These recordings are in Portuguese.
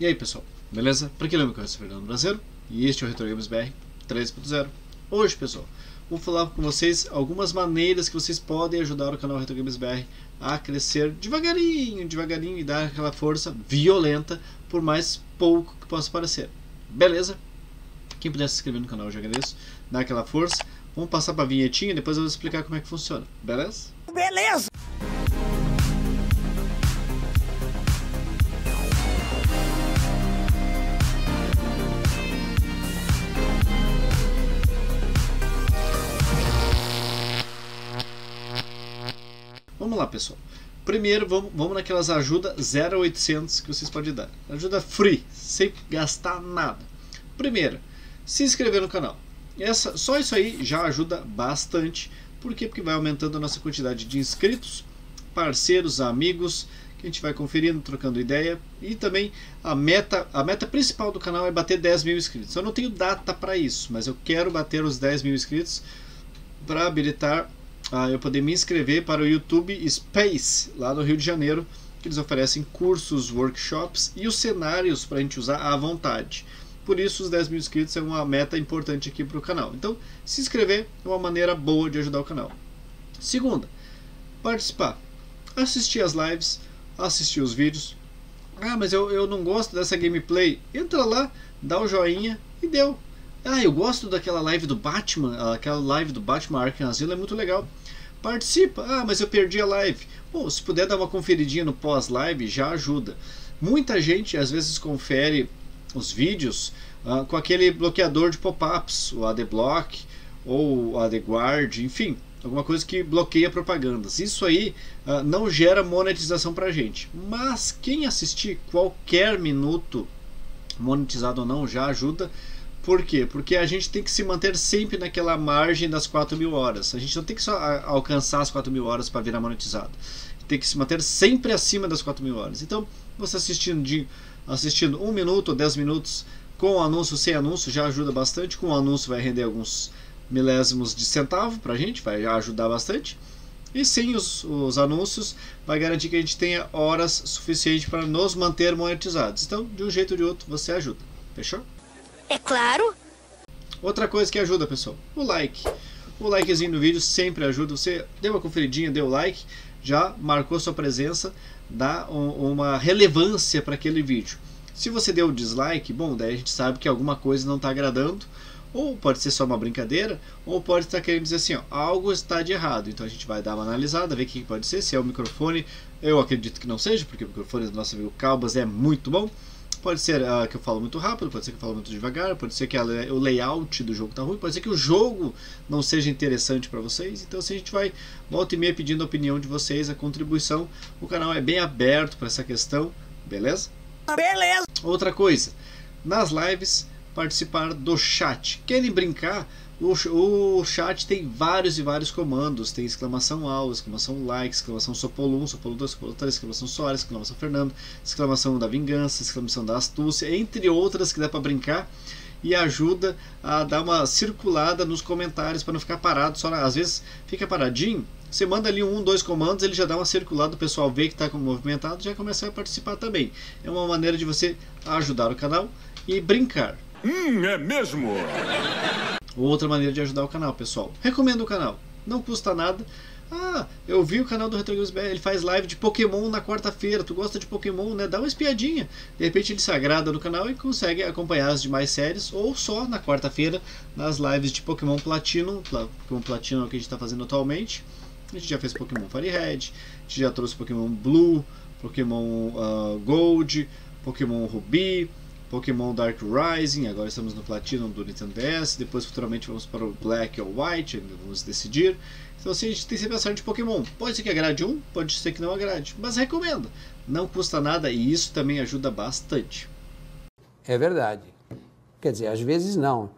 E aí pessoal, beleza? Para quem lembra que eu sou Fernando Brasileiro e este é o Retro Games BR 3.0. Hoje pessoal, vou falar com vocês algumas maneiras que vocês podem ajudar o canal Retro Games BR a crescer devagarinho, devagarinho e dar aquela força violenta por mais pouco que possa parecer. Beleza? Quem puder se inscrever no canal eu já agradeço, dá aquela força. Vamos passar para a vinhetinha, depois eu vou explicar como é que funciona. Beleza? Beleza! Pessoal. Primeiro, vamos, vamos naquelas ajuda 0800 que vocês podem dar. Ajuda free, sem gastar nada. Primeiro, se inscrever no canal. Essa, só isso aí já ajuda bastante. Por quê? Porque vai aumentando a nossa quantidade de inscritos, parceiros, amigos, que a gente vai conferindo, trocando ideia. E também a meta, a meta principal do canal é bater 10 mil inscritos. Eu não tenho data para isso, mas eu quero bater os 10 mil inscritos para habilitar eu poder me inscrever para o YouTube Space, lá no Rio de Janeiro, que eles oferecem cursos, workshops e os cenários para a gente usar à vontade. Por isso, os 10 mil inscritos é uma meta importante aqui para o canal. Então, se inscrever é uma maneira boa de ajudar o canal. Segunda, participar. Assistir as lives, assistir os vídeos. Ah, mas eu, eu não gosto dessa gameplay. Entra lá, dá o joinha e deu. Ah, eu gosto daquela live do Batman, aquela live do Batman Arkham Asylum é muito legal. Participa. Ah, mas eu perdi a live. Bom, se puder dar uma conferidinha no pós-live, já ajuda. Muita gente às vezes confere os vídeos ah, com aquele bloqueador de pop-ups, o AdBlock ou o AdGuard, enfim, alguma coisa que bloqueia propagandas. Isso aí ah, não gera monetização pra gente. Mas quem assistir qualquer minuto, monetizado ou não, já ajuda por quê? Porque a gente tem que se manter sempre naquela margem das 4 mil horas. A gente não tem que só alcançar as 4 mil horas para virar monetizado. Tem que se manter sempre acima das 4 mil horas. Então, você assistindo, de, assistindo 1 minuto ou 10 minutos com anúncio, sem anúncio, já ajuda bastante. Com anúncio vai render alguns milésimos de centavo para a gente, vai ajudar bastante. E sem os, os, anúncios, vai garantir que a gente tenha horas suficientes para nos manter monetizados. Então, de um jeito ou de outro, você ajuda. Fechou? É claro. Outra coisa que ajuda, pessoal, o like. O likezinho do vídeo sempre ajuda. Você deu uma conferidinha, deu like, já marcou sua presença, dá um, uma relevância para aquele vídeo. Se você deu dislike, bom, daí a gente sabe que alguma coisa não está agradando, ou pode ser só uma brincadeira, ou pode estar querendo dizer assim, ó, algo está de errado. Então a gente vai dar uma analisada, ver o que pode ser, se é o microfone. Eu acredito que não seja, porque o microfone do nosso amigo Calbas é muito bom. Pode ser uh, que eu falo muito rápido, pode ser que eu falo muito devagar, pode ser que a, o layout do jogo tá ruim, pode ser que o jogo não seja interessante para vocês. Então, assim, a gente vai volta e meia pedindo a opinião de vocês, a contribuição. O canal é bem aberto para essa questão, beleza? Beleza! Outra coisa, nas lives, participar do chat. Querem brincar? O, o chat tem vários e vários comandos. Tem exclamação AU, exclamação like, exclamação Sopolum, Sopolum 2, Sopolum 3, exclamação Soares, exclamação Fernando, exclamação da vingança, exclamação da astúcia, entre outras que dá para brincar e ajuda a dar uma circulada nos comentários para não ficar parado só às vezes fica paradinho você manda ali um dois comandos ele já dá uma circulada o pessoal vê que está movimentado já começa a participar também. É uma maneira de você ajudar o canal e brincar. Hum é mesmo Outra maneira de ajudar o canal, pessoal. Recomendo o canal. Não custa nada. Ah, eu vi o canal do Retro Games BR, ele faz live de Pokémon na quarta-feira. Tu gosta de Pokémon, né? Dá uma espiadinha. De repente ele se agrada no canal e consegue acompanhar as demais séries ou só na quarta-feira nas lives de Pokémon Platino. Pokémon Platino é o que a gente está fazendo atualmente. A gente já fez Pokémon Fire Red, a gente já trouxe Pokémon Blue, Pokémon uh, Gold, Pokémon Ruby, Pokémon Dark Rising, agora estamos no Platinum do Nintendo DS, depois futuramente vamos para o Black ou White, ainda vamos decidir. Então assim, a gente tem sempre a sorte de Pokémon. Pode ser que agrade um, pode ser que não agrade, mas recomendo. Não custa nada e isso também ajuda bastante. É verdade. Quer dizer, às vezes não.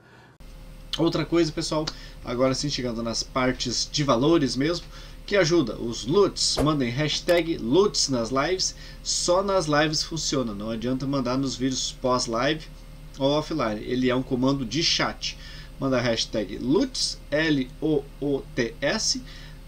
Outra coisa, pessoal, agora sim chegando nas partes de valores mesmo, que ajuda. Os LUTs, mandem hashtag LUTs nas lives, só nas lives funciona, não adianta mandar nos vídeos pós-live ou offline, ele é um comando de chat. Manda hashtag LUTs, L-O-O-T-S,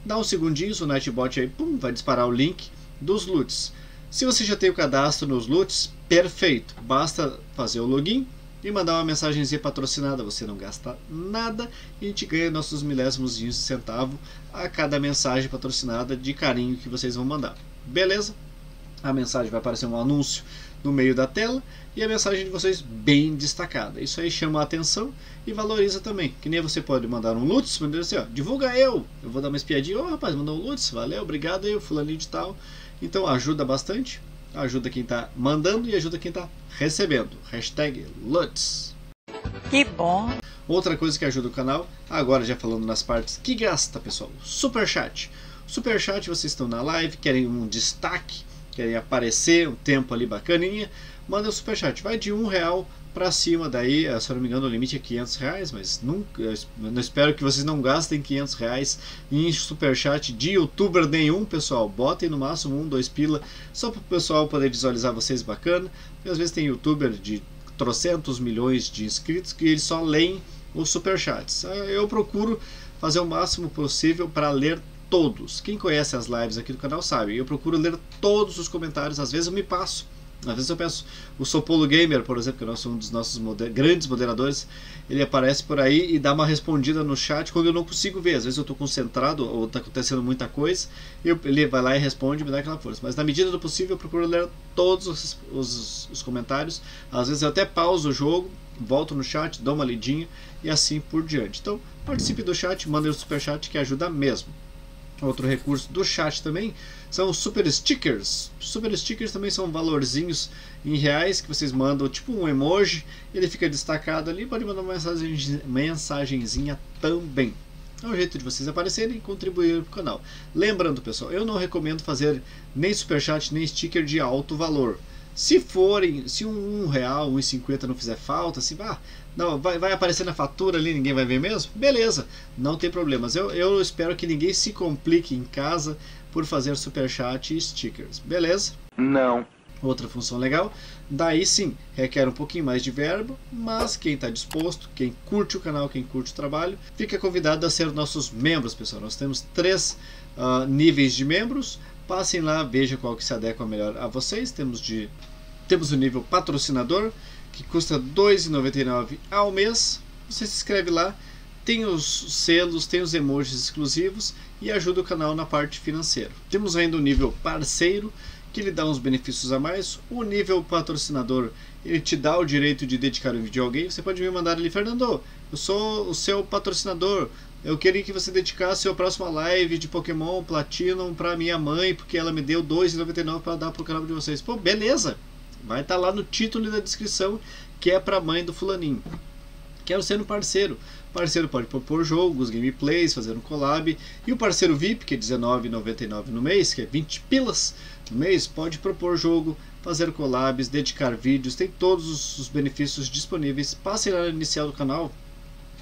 dá um segundinho, o Nightbot aí, pum, vai disparar o link dos LUTs. Se você já tem o cadastro nos Loots, perfeito. Basta fazer o login e mandar uma mensagenzinha patrocinada. Você não gasta nada e a gente ganha nossos milésimos de centavo a cada mensagem patrocinada de carinho que vocês vão mandar. Beleza? A mensagem vai aparecer um anúncio no meio da tela e a mensagem de vocês bem destacada. Isso aí chama a atenção e valoriza também. Que nem você pode mandar um Lutz, mandando assim, ó, divulga eu. Eu vou dar uma espiadinha, ô oh, rapaz, mandou um Lutz, valeu, obrigado aí, fulaninho de tal. Então ajuda bastante, ajuda quem está mandando e ajuda quem está recebendo. Hashtag Lutz. Que bom! Outra coisa que ajuda o canal, agora já falando nas partes que gasta, pessoal, Super Chat. Super Chat, vocês estão na live, querem um destaque, querem aparecer, um tempo ali bacaninha, manda o um Super Chat. Vai de um real para cima. Daí, eh, se eu não me engano o limite é 500 reais, mas nunca, eu espero que vocês não gastem 500 reais em superchat de youtuber nenhum, pessoal, botem no máximo um, dois pila, só para o pessoal poder visualizar vocês bacana, porque às vezes tem youtuber de trocentos milhões de inscritos que eles só leem os superchats, ah, eu procuro fazer o máximo possível para ler todos, quem conhece as lives aqui do canal sabe, eu procuro ler todos os comentários, às vezes eu me passo, às vezes eu penso, o Sopolo Gamer, por exemplo, que é um dos nossos moder grandes moderadores, ele aparece por aí e dá uma respondida no chat quando eu não consigo ver. Às vezes eu estou concentrado ou está acontecendo muita coisa, eu, ele vai lá e responde e me dá aquela força. Mas na medida do possível eu procuro ler todos os, os, os comentários. Às vezes eu até pauso o jogo, volto no chat, dou uma lidinha e assim por diante. Então participe do chat, mande o super chat que ajuda mesmo. Outro recurso do chat também são super stickers. Super stickers também são valorzinhos em reais que vocês mandam, tipo um emoji, ele fica destacado ali, pode mandar uma mensagem, mensagenzinha também. É um jeito de vocês aparecerem e contribuir para o canal. Lembrando, pessoal, eu não recomendo fazer nem superchat nem sticker de alto valor. Se forem, se um, real, um e cinquenta não fizer falta, assim, ah, não, vai, vai aparecer na fatura ali, ninguém vai ver mesmo? Beleza, não tem problemas. Eu, eu espero que ninguém se complique em casa por fazer superchat e stickers. Beleza? Não. Outra função legal. Daí sim, requer um pouquinho mais de verbo, mas quem está disposto, quem curte o canal, quem curte o trabalho, fica convidado a ser nossos membros, pessoal. Nós temos três uh, níveis de membros. Passem lá, vejam qual que se adequa melhor a vocês. Temos de temos o nível patrocinador, que custa R$ 2,99 ao mês. Você se inscreve lá, tem os selos, tem os emojis exclusivos e ajuda o canal na parte financeira. Temos ainda o nível parceiro, que lhe dá uns benefícios a mais. O nível patrocinador, ele te dá o direito de dedicar um vídeo a alguém. Você pode me mandar ali, Fernando, eu sou o seu patrocinador. Eu queria que você dedicasse a próxima live de Pokémon Platinum para minha mãe, porque ela me deu R$ 2,99 para dar para o canal de vocês. Pô, beleza! Vai estar tá lá no título e na descrição que é para a mãe do fulaninho. Quero ser um parceiro. O parceiro pode propor jogos, gameplays, fazer um collab. E o parceiro VIP, que é R$19,99 no mês, que é 20 pilas no mês, pode propor jogo, fazer collabs, dedicar vídeos, tem todos os benefícios disponíveis. Passem lá no inicial do canal,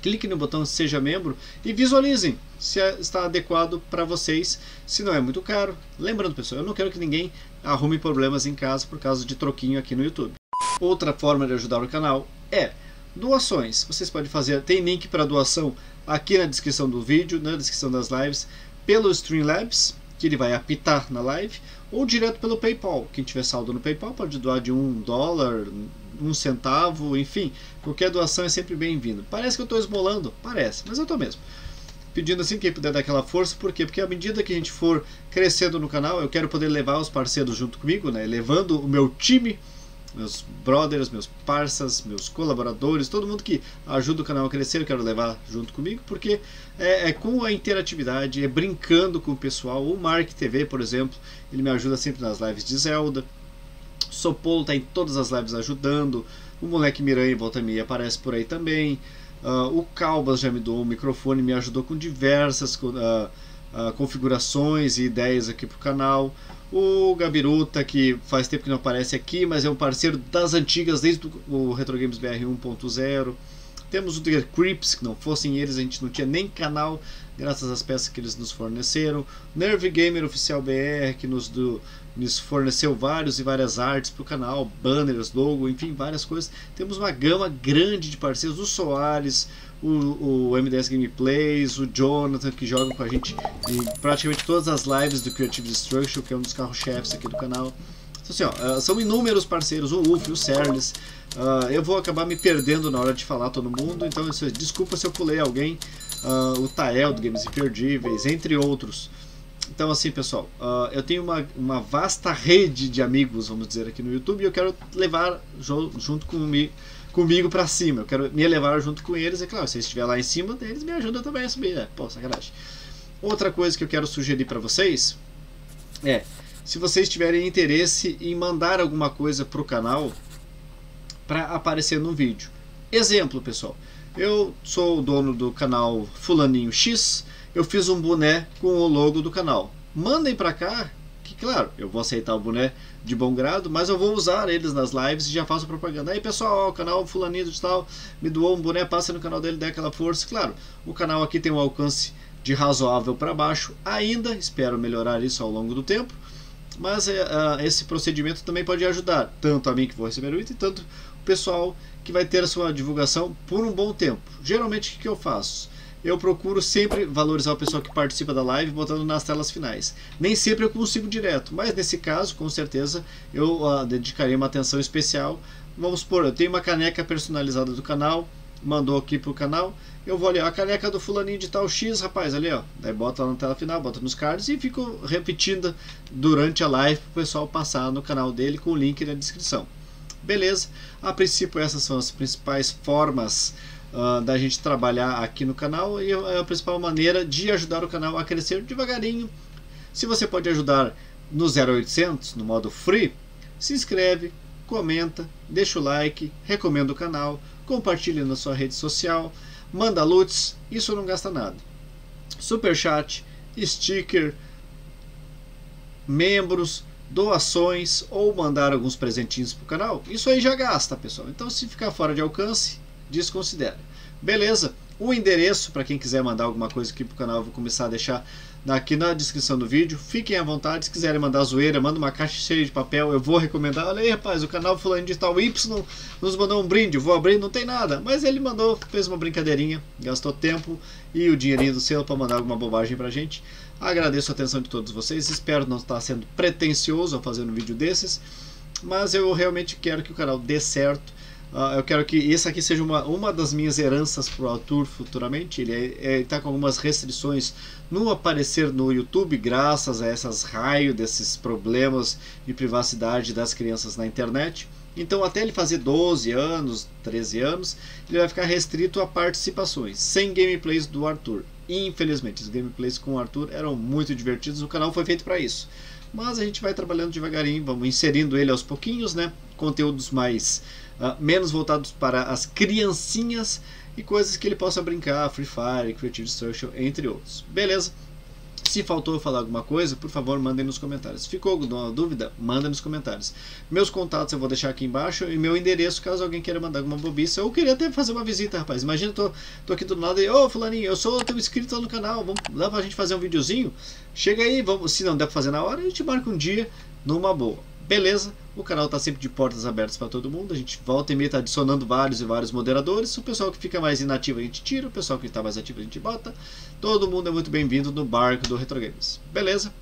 clique no botão Seja Membro e visualizem se é, está adequado para vocês, se não é muito caro. Lembrando, pessoal, eu não quero que ninguém arrume problemas em casa por causa de troquinho aqui no YouTube. Outra forma de ajudar o canal é doações. Vocês podem fazer, tem link para doação aqui na descrição do vídeo, na descrição das lives, pelo Streamlabs, que ele vai apitar na live, ou direto pelo PayPal. Quem tiver saldo no PayPal pode doar de um dólar, um centavo, enfim, qualquer doação é sempre bem-vindo. Parece que eu estou esmolando, parece, mas eu estou mesmo. Pedindo assim quem puder dar aquela força, por quê? Porque à medida que a gente for crescendo no canal, eu quero poder levar os parceiros junto comigo, né? levando o meu time, meus brothers, meus parceiros, meus colaboradores, todo mundo que ajuda o canal a crescer, eu quero levar junto comigo, porque é, é, com a interatividade, é brincando com o pessoal. O Mark TV, por exemplo, ele me ajuda sempre nas lives de Zelda. Sopolo está em todas as lives ajudando. O moleque Miranha volta e meia aparece por aí também. Uh, o Calbas já me doou um microfone, me ajudou com diversas uh, uh, configurações e ideias aqui para o canal. O Gabiruta, que faz tempo que não aparece aqui, mas é um parceiro das antigas, desde o Retro Games BR 1.0. Temos o The Creeps, que não fossem eles, a gente não tinha nem canal, graças às peças que eles nos forneceram. Nerve Gamer Oficial BR, que nos, do, nos forneceu vários e várias artes para o canal, banners, logo, enfim, várias coisas. Temos uma gama grande de parceiros, o Soares, o, o MDS Gameplays, o Jonathan, que joga com a gente em praticamente todas as lives do Creative Destruction, que é um dos carros-chefes aqui do canal. Então, assim, ó, são inúmeros parceiros, o UF, o Serles. Uh, eu vou acabar me perdendo na hora de falar todo mundo, então isso, desculpa se eu pulei alguém. Uh, o Tael do Games Imperdíveis, entre outros. Então, assim, pessoal, uh, eu tenho uma, uma vasta rede de amigos, vamos dizer, aqui no YouTube e eu quero levar junto comigo, comigo para cima. Eu quero me elevar junto com eles. É claro, se estiver lá em cima, eles me ajudam também a subir, né? Pô, sacanagem. Outra coisa que eu quero sugerir para vocês é, se vocês tiverem interesse em mandar alguma coisa para o canal para aparecer no vídeo. Exemplo, pessoal. Eu sou o dono do canal Fulaninho X eu fiz um boné com o logo do canal. Mandem para cá, que claro, eu vou aceitar o boné de bom grado, mas eu vou usar eles nas lives e já faço propaganda. Aí pessoal, ó, o canal fulaninho de tal me doou um boné, passa no canal dele, dá aquela força. Claro, o canal aqui tem um alcance de razoável para baixo ainda, espero melhorar isso ao longo do tempo. Mas uh, esse procedimento também pode ajudar tanto a mim que vou receber o item, tanto o pessoal que vai ter a sua divulgação por um bom tempo. Geralmente o que eu faço? eu procuro sempre valorizar o pessoal que participa da live, botando nas telas finais. Nem sempre eu consigo direto, mas nesse caso, com certeza, eu uh, dedicaria uma atenção especial. Vamos supor, eu tenho uma caneca personalizada do canal, mandou aqui pro canal, eu vou olhar a caneca do fulaninho de tal X, rapaz, ali ó, daí bota na tela final, bota nos cards e fico repetindo durante a live para o pessoal passar no canal dele com o link na descrição. Beleza? A princípio essas são as principais formas uh, da gente trabalhar aqui no canal e é a principal maneira de ajudar o canal a crescer devagarinho. Se você pode ajudar no 0800, no modo free, se inscreve, comenta, deixa o like, recomenda o canal, compartilha na sua rede social, manda loots, isso não gasta nada. Super chat, sticker, membros, doações ou mandar alguns presentinhos pro canal, isso aí já gasta, pessoal. Então se ficar fora de alcance, desconsidera. Beleza? O endereço para quem quiser mandar alguma coisa aqui pro canal, eu vou começar a deixar aqui na descrição do vídeo. Fiquem à vontade, se quiserem mandar zoeira, manda uma caixa cheia de papel, eu vou recomendar. Olha aí, rapaz, o canal fulano de tal Y nos mandou um brinde, vou abrir, não tem nada. Mas ele mandou, fez uma brincadeirinha, gastou tempo e o dinheirinho do selo para mandar alguma bobagem pra gente. Agradeço a atenção de todos vocês, espero não estar sendo pretencioso ao fazer um vídeo desses, mas eu realmente quero que o canal dê certo Uh, eu quero que essa aqui seja uma, uma das minhas heranças para o Arthur futuramente. Ele está é, é, tá com algumas restrições no aparecer no YouTube, graças a essas raios desses problemas de privacidade das crianças na internet. Então, até ele fazer 12 anos, 13 anos, ele vai ficar restrito a participações, sem gameplays do Arthur. Infelizmente, os gameplays com o Arthur eram muito divertidos, o canal foi feito para isso. Mas a gente vai trabalhando devagarinho, vamos inserindo ele aos pouquinhos, né? Conteúdos mais uh, menos voltados para as criancinhas e coisas que ele possa brincar, Free Fire, Creative Social, entre outros. Beleza? Se faltou falar alguma coisa, por favor, mandem nos comentários. Ficou alguma dúvida? Manda nos comentários. Meus contatos eu vou deixar aqui embaixo e meu endereço, caso alguém queira mandar alguma bobiça ou queria até fazer uma visita, rapaz. Imagina, eu tô, tô aqui do lado e, ô, oh, fulaninho, eu sou teu inscrito no canal, vamos lá pra gente fazer um videozinho? Chega aí, vamos, se não der pra fazer na hora, a gente marca um dia numa boa. Beleza? O canal está sempre de portas abertas para todo mundo. A gente volta e meia está adicionando vários e vários moderadores. O pessoal que fica mais inativo a gente tira, o pessoal que está mais ativo a gente bota. Todo mundo é muito bem-vindo no barco do Retro Games. Beleza?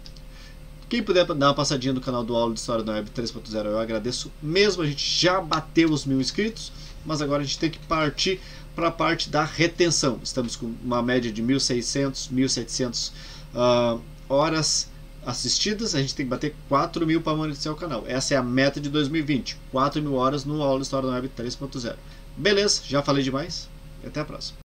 Quem puder dar uma passadinha no canal do Aula de História da Web 3.0, eu agradeço mesmo. A gente já bateu os mil inscritos, mas agora a gente tem que partir para a parte da retenção. Estamos com uma média de 1.600, 1.700 uh, horas assistidas, a gente tem que bater 4 mil para monetizar o canal. Essa é a meta de 2020. 4 mil horas no Aula História da Web 3.0. Beleza, já falei demais. Até a próxima.